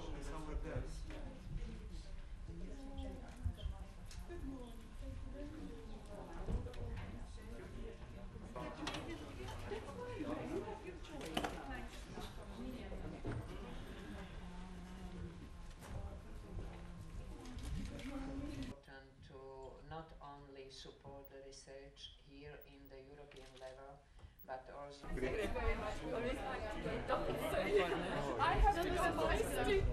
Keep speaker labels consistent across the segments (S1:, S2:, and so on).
S1: some of those.
S2: important to not only support the research here in the European level, but also
S3: I have to go nicely.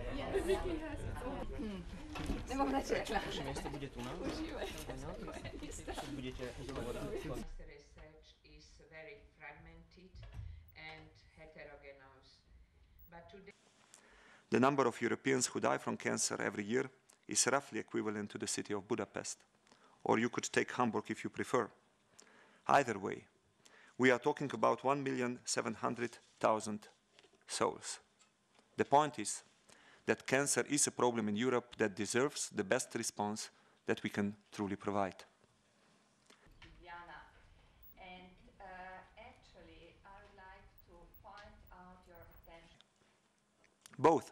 S3: Vicky has its own.
S4: Nemám radši takhle.
S5: Vaše město bude tu, no? Ano, teď budete hovorit.
S2: the research is very fragmented and heterogeneous. But today
S6: The number of Europeans who die from cancer every year is roughly equivalent to the city of Budapest. Or you could take Hamburg if you prefer. Either way, we are talking about 1,700,000 souls. The point is that cancer is a problem in Europe that deserves the best response that we can truly provide.
S4: And uh, actually, like to point out your attention.
S6: Both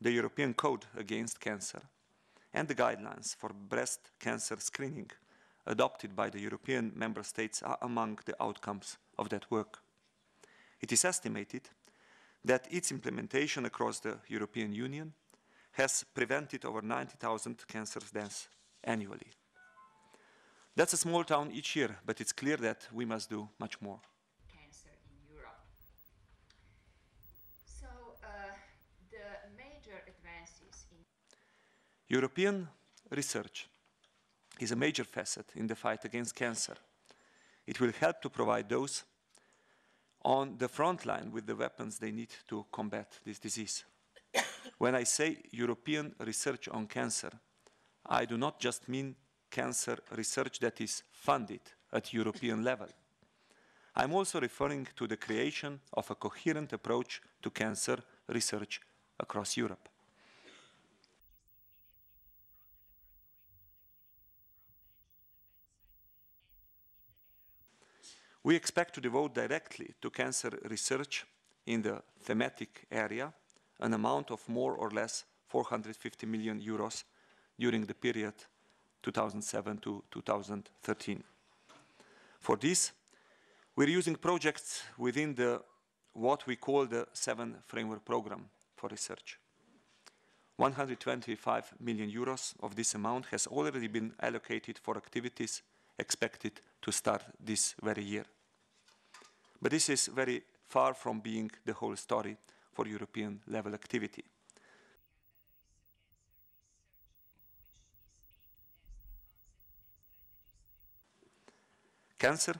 S6: the European Code Against Cancer and the guidelines for breast cancer screening adopted by the European member states are among the outcomes of that work. It is estimated that its implementation across the European Union has prevented over 90,000 cancer deaths annually. That's a small town each year, but it's clear that we must do much more.
S2: cancer in Europe. So uh, the major advances in
S6: European research is a major facet in the fight against cancer. It will help to provide those on the front line with the weapons they need to combat this disease. when I say European research on cancer, I do not just mean cancer research that is funded at European level. I'm also referring to the creation of a coherent approach to cancer research across Europe. We expect to devote directly to cancer research in the thematic area an amount of more or less 450 million euros during the period 2007 to 2013. For this, we're using projects within the what we call the seven framework program for research. 125 million euros of this amount has already been allocated for activities expected to start this very year. But this is very far from being the whole story for European level activity. Cancer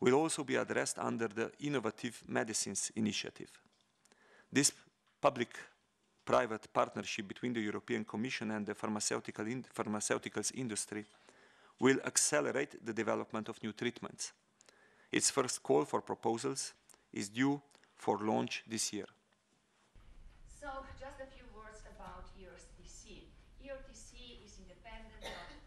S6: will also be addressed under the Innovative Medicines Initiative. This public-private partnership between the European Commission and the pharmaceutical in pharmaceuticals industry will accelerate the development of new treatments. Its first call for proposals is due for launch this year.
S4: So just a few words about EORTC. EORTC is independent of